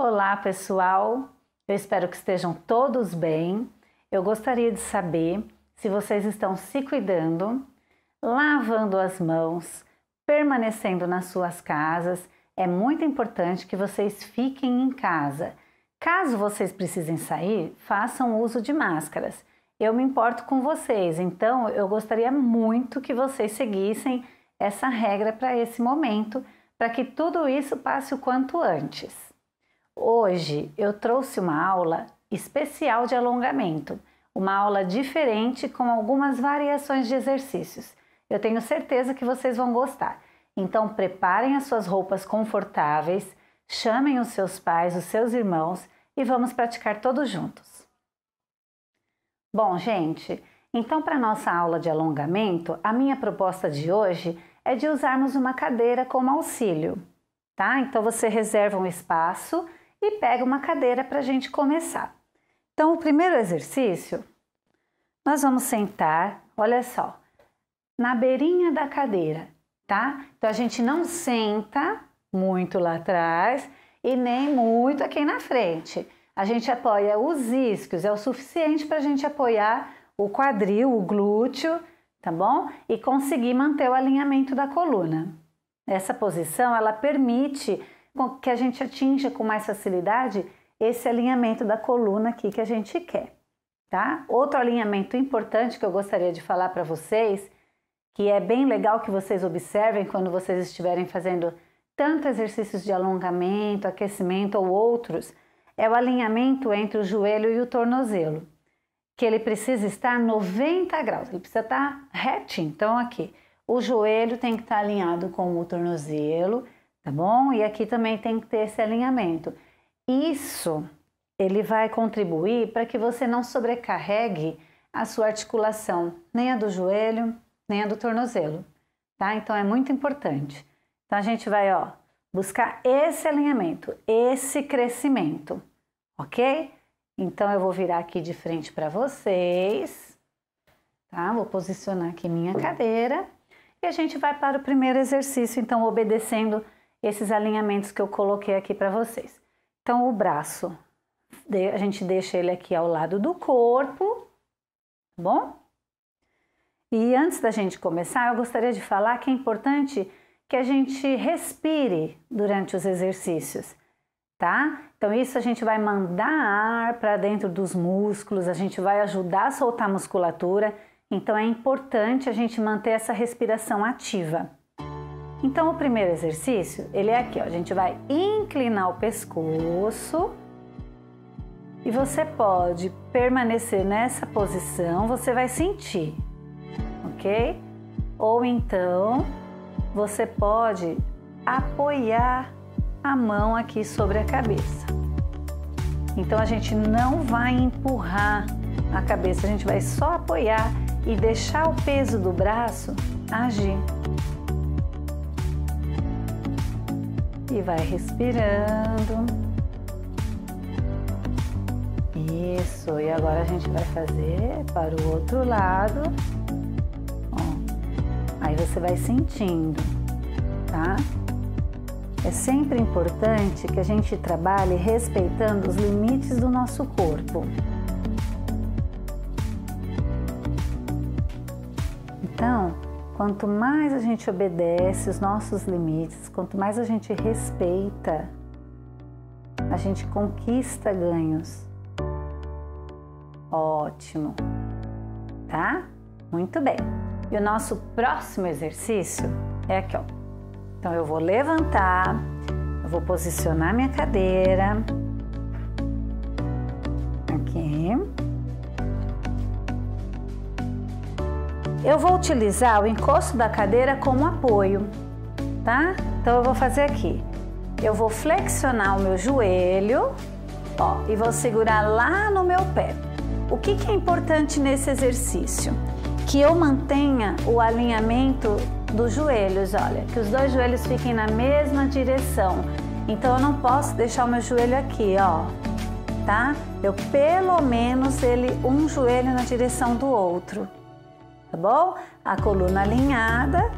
Olá, pessoal. Eu espero que estejam todos bem. Eu gostaria de saber se vocês estão se cuidando, lavando as mãos, permanecendo nas suas casas. É muito importante que vocês fiquem em casa. Caso vocês precisem sair, façam uso de máscaras. Eu me importo com vocês, então eu gostaria muito que vocês seguissem essa regra para esse momento, para que tudo isso passe o quanto antes. Hoje eu trouxe uma aula especial de alongamento, uma aula diferente com algumas variações de exercícios. Eu tenho certeza que vocês vão gostar. Então preparem as suas roupas confortáveis, chamem os seus pais, os seus irmãos e vamos praticar todos juntos. Bom, gente, então para nossa aula de alongamento, a minha proposta de hoje é de usarmos uma cadeira como auxílio, tá? Então você reserva um espaço e pega uma cadeira para a gente começar. Então, o primeiro exercício, nós vamos sentar, olha só, na beirinha da cadeira, tá? Então a gente não senta muito lá atrás e nem muito aqui na frente. A gente apoia os isquios, é o suficiente para a gente apoiar o quadril, o glúteo, tá bom? E conseguir manter o alinhamento da coluna. Essa posição, ela permite que a gente atinja com mais facilidade esse alinhamento da coluna aqui que a gente quer, tá? Outro alinhamento importante que eu gostaria de falar para vocês, que é bem legal que vocês observem quando vocês estiverem fazendo tanto exercícios de alongamento, aquecimento ou outros, é o alinhamento entre o joelho e o tornozelo, que ele precisa estar 90 graus, ele precisa estar retinho. Então, aqui, o joelho tem que estar alinhado com o tornozelo, tá bom? E aqui também tem que ter esse alinhamento. Isso ele vai contribuir para que você não sobrecarregue a sua articulação, nem a do joelho, nem a do tornozelo, tá? Então é muito importante. Então a gente vai, ó, buscar esse alinhamento, esse crescimento, ok? Então eu vou virar aqui de frente para vocês, tá? Vou posicionar aqui minha cadeira e a gente vai para o primeiro exercício, então obedecendo esses alinhamentos que eu coloquei aqui para vocês. Então, o braço, a gente deixa ele aqui ao lado do corpo, tá bom? E antes da gente começar, eu gostaria de falar que é importante que a gente respire durante os exercícios, tá? Então, isso a gente vai mandar ar para dentro dos músculos, a gente vai ajudar a soltar a musculatura. Então, é importante a gente manter essa respiração ativa. Então, o primeiro exercício, ele é aqui, ó. A gente vai inclinar o pescoço e você pode permanecer nessa posição, você vai sentir, ok? Ou então, você pode apoiar a mão aqui sobre a cabeça. Então, a gente não vai empurrar a cabeça, a gente vai só apoiar e deixar o peso do braço agir. E vai respirando. Isso, e agora a gente vai fazer para o outro lado. Ó, aí você vai sentindo, tá? É sempre importante que a gente trabalhe respeitando os limites do nosso corpo. Quanto mais a gente obedece os nossos limites, quanto mais a gente respeita, a gente conquista ganhos. Ótimo, tá? Muito bem. E o nosso próximo exercício é aqui, ó. Então eu vou levantar, eu vou posicionar minha cadeira. Aqui. Eu vou utilizar o encosto da cadeira como apoio, tá? Então eu vou fazer aqui. Eu vou flexionar o meu joelho, ó, e vou segurar lá no meu pé. O que, que é importante nesse exercício? Que eu mantenha o alinhamento dos joelhos, olha, que os dois joelhos fiquem na mesma direção. Então eu não posso deixar o meu joelho aqui, ó, tá? Eu pelo menos ele um joelho na direção do outro tá bom? A coluna alinhada,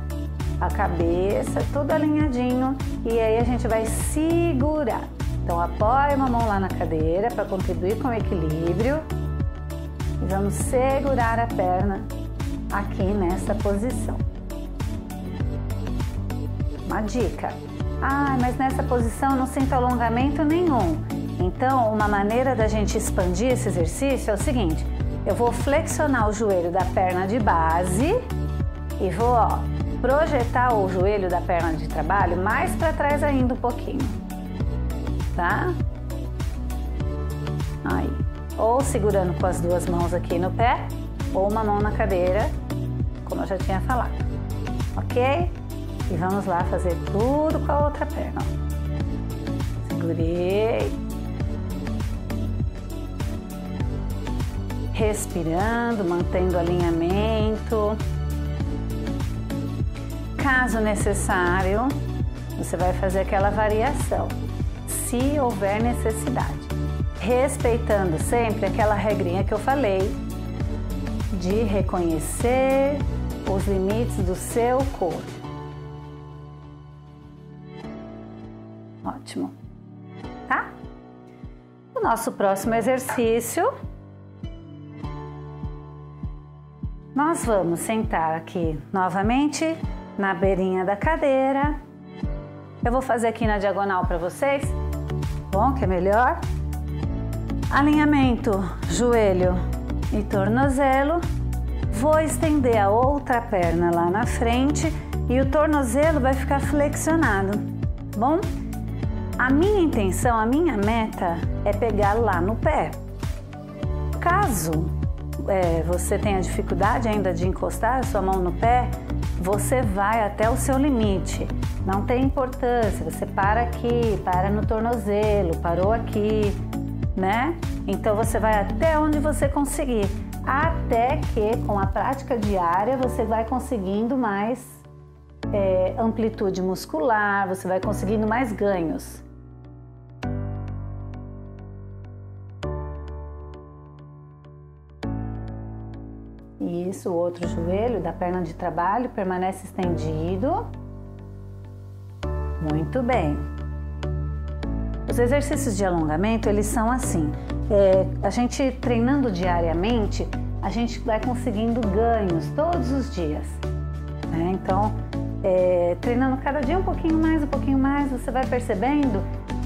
a cabeça, tudo alinhadinho e aí a gente vai segurar, Então apoie uma mão lá na cadeira para contribuir com o equilíbrio e vamos segurar a perna aqui nessa posição. Uma dica. Ah, mas nessa posição não sinto alongamento nenhum. Então, uma maneira da gente expandir esse exercício é o seguinte: eu vou flexionar o joelho da perna de base e vou ó, projetar o joelho da perna de trabalho mais para trás ainda um pouquinho, tá? Aí, ou segurando com as duas mãos aqui no pé, ou uma mão na cadeira, como eu já tinha falado, ok? E vamos lá fazer tudo com a outra perna. Segurei. Respirando, mantendo alinhamento. Caso necessário, você vai fazer aquela variação, se houver necessidade. Respeitando sempre aquela regrinha que eu falei de reconhecer os limites do seu corpo. Ótimo. Tá? O nosso próximo exercício, nós vamos sentar aqui novamente na beirinha da cadeira. Eu vou fazer aqui na diagonal para vocês. Bom, que é melhor. Alinhamento, joelho e tornozelo. Vou estender a outra perna lá na frente e o tornozelo vai ficar flexionado, bom? A minha intenção, a minha meta é pegar lá no pé. Caso é, você tenha dificuldade ainda de encostar a sua mão no pé, você vai até o seu limite. Não tem importância, você para aqui, para no tornozelo, parou aqui, né? Então você vai até onde você conseguir, até que com a prática diária você vai conseguindo mais é, amplitude muscular, você vai conseguindo mais ganhos. Isso, o outro joelho da perna de trabalho permanece estendido. Muito bem. Os exercícios de alongamento, eles são assim. É, a gente treinando diariamente, a gente vai conseguindo ganhos todos os dias. Né? Então, é, treinando cada dia um pouquinho mais, um pouquinho mais, você vai percebendo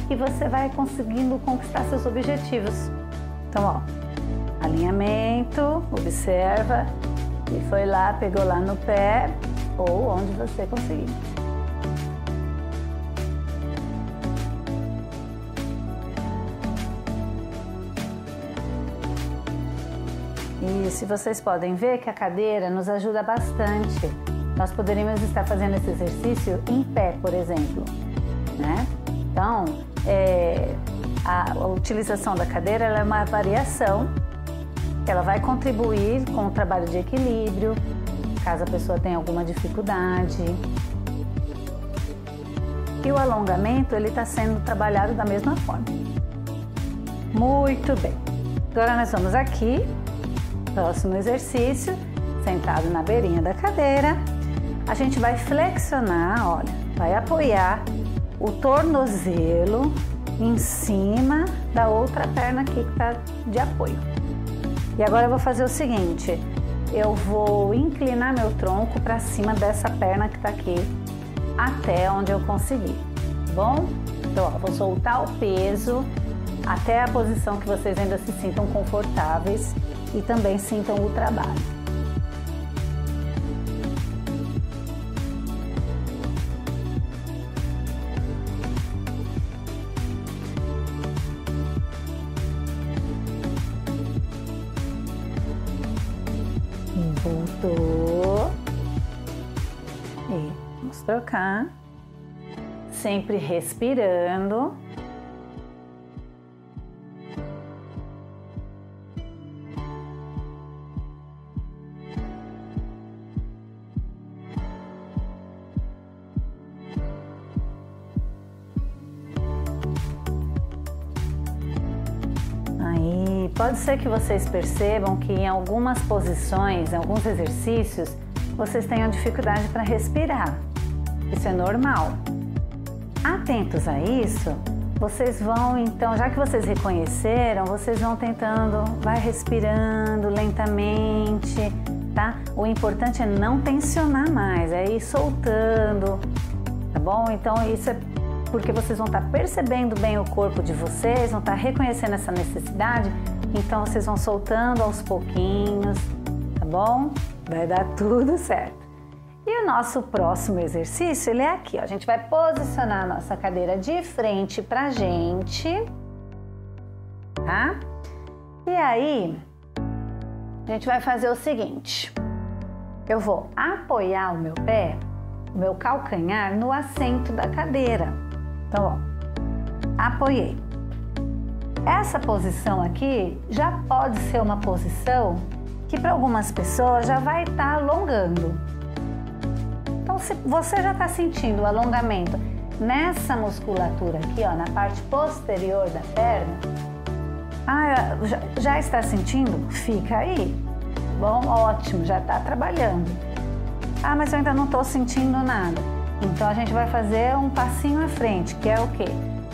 que você vai conseguindo conquistar seus objetivos. Então, ó, alinhamento, observa e foi lá, pegou lá no pé ou onde você conseguir. E se vocês podem ver que a cadeira nos ajuda bastante. Nós poderíamos estar fazendo esse exercício em pé, por exemplo, né? Então, é, a, a utilização da cadeira é uma variação ela vai contribuir com o trabalho de equilíbrio, caso a pessoa tenha alguma dificuldade. E o alongamento ele está sendo trabalhado da mesma forma. Muito bem. Agora nós vamos aqui, próximo exercício, sentado na beirinha da cadeira. A gente vai flexionar, olha, vai apoiar o tornozelo em cima da outra perna aqui que está de apoio. E agora eu vou fazer o seguinte, eu vou inclinar meu tronco para cima dessa perna que está aqui, até onde eu conseguir, tá bom? Então, ó, vou soltar o peso até a posição que vocês ainda se sintam confortáveis e também sintam o trabalho. Trocar. Sempre respirando. Pode ser que vocês percebam que em algumas posições, em alguns exercícios, vocês tenham dificuldade para respirar. Isso é normal. Atentos a isso, vocês vão então, já que vocês reconheceram, vocês vão tentando, vai respirando lentamente, tá? O importante é não tensionar mais, é ir soltando, tá bom? Então isso é porque vocês vão estar tá percebendo bem o corpo de vocês, vão estar tá reconhecendo essa necessidade, então vocês vão soltando aos pouquinhos, tá bom? Vai dar tudo certo. O nosso próximo exercício, ele é aqui, ó. A gente vai posicionar a nossa cadeira de frente pra gente, tá? E aí, a gente vai fazer o seguinte. Eu vou apoiar o meu pé, o meu calcanhar no assento da cadeira. Então, ó, apoiei. Essa posição aqui já pode ser uma posição que para algumas pessoas já vai estar tá alongando. Então, se você já está sentindo o alongamento nessa musculatura aqui, ó, na parte posterior da perna, ah, já, já está sentindo? Fica aí. Bom, ótimo, já está trabalhando. Ah, mas eu ainda não estou sentindo nada. Então a gente vai fazer um passinho à frente, que é o quê?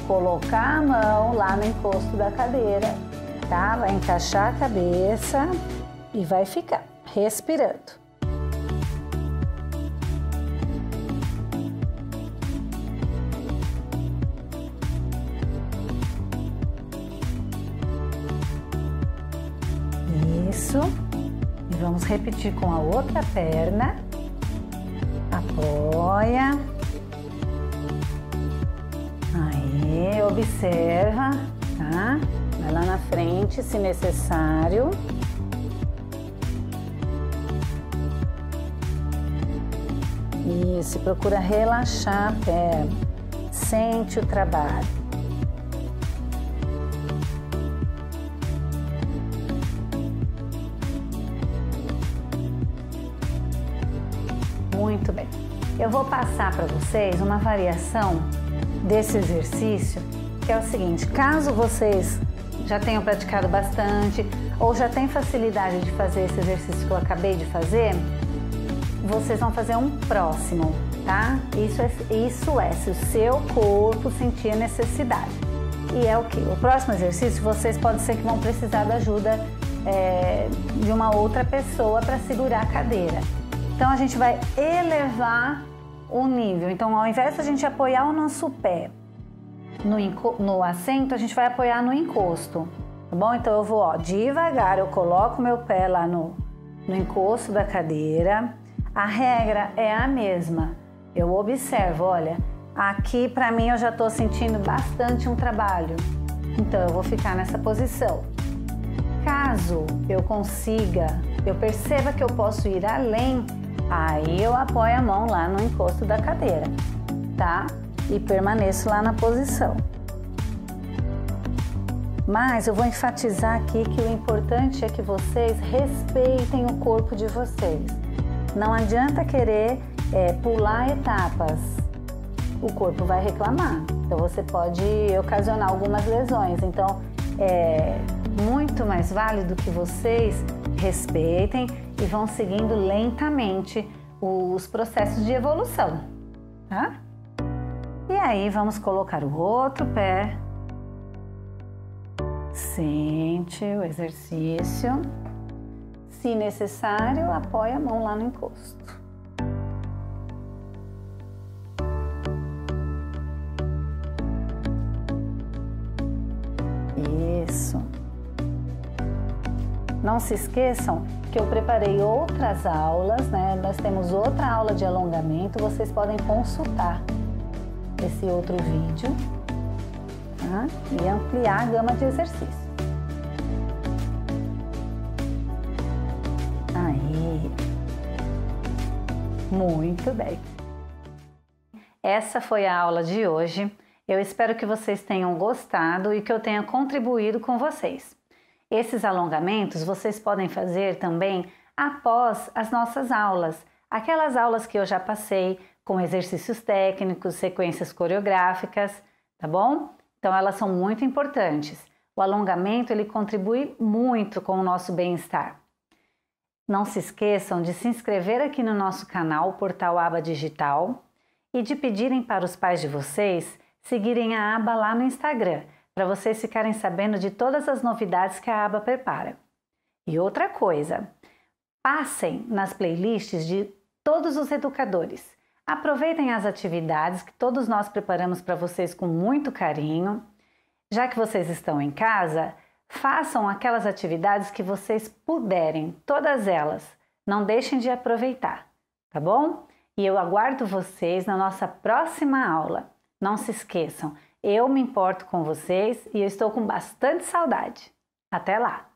Colocar a mão lá no encosto da cadeira, tá? Vai encaixar a cabeça e vai ficar respirando. Repetir com a outra perna. Apoia. Aí, observa, tá? Vai lá na frente se necessário. Isso, procura relaxar a perna. Sente o trabalho. Eu vou passar para vocês uma variação desse exercício, que é o seguinte: caso vocês já tenham praticado bastante ou já têm facilidade de fazer esse exercício que eu acabei de fazer, vocês vão fazer um próximo, tá? Isso é, isso é se o seu corpo sentir necessidade. E é o que? O próximo exercício vocês podem ser que vão precisar da ajuda é, de uma outra pessoa para segurar a cadeira. Então a gente vai elevar o nível. Então, ao invés de a gente apoiar o nosso pé no, no assento, a gente vai apoiar no encosto, tá bom? Então eu vou, ó, devagar, eu coloco meu pé lá no, no encosto da cadeira. A regra é a mesma. Eu observo, olha, aqui para mim eu já estou sentindo bastante um trabalho. Então eu vou ficar nessa posição. Caso eu consiga, eu perceba que eu posso ir além Aí eu apoio a mão lá no encosto da cadeira, tá? E permaneço lá na posição. Mas eu vou enfatizar aqui que o importante é que vocês respeitem o corpo de vocês. Não adianta querer é, pular etapas. O corpo vai reclamar. Então você pode ocasionar algumas lesões. Então é muito mais válido que vocês respeitem e vão seguindo lentamente os processos de evolução, tá? E aí vamos colocar o outro pé. Sente o exercício. Se necessário, apoia a mão lá no encosto. Não se esqueçam que eu preparei outras aulas, né? Nós temos outra aula de alongamento, vocês podem consultar esse outro vídeo tá? e ampliar a gama de exercícios. Aí. Muito bem. Essa foi a aula de hoje. Eu espero que vocês tenham gostado e que eu tenha contribuído com vocês. Esses alongamentos vocês podem fazer também após as nossas aulas, aquelas aulas que eu já passei com exercícios técnicos, sequências coreográficas, tá bom? Então elas são muito importantes. O alongamento ele contribui muito com o nosso bem-estar. Não se esqueçam de se inscrever aqui no nosso canal Portal Aba Digital e de pedirem para os pais de vocês seguirem a aba lá no Instagram, para vocês ficarem sabendo de todas as novidades que a aba prepara. E outra coisa, passem nas playlists de todos os educadores. Aproveitem as atividades que todos nós preparamos para vocês com muito carinho. Já que vocês estão em casa, façam aquelas atividades que vocês puderem, todas elas. Não deixem de aproveitar, tá bom? E eu aguardo vocês na nossa próxima aula. Não se esqueçam, eu me importo com vocês e eu estou com bastante saudade. Até lá!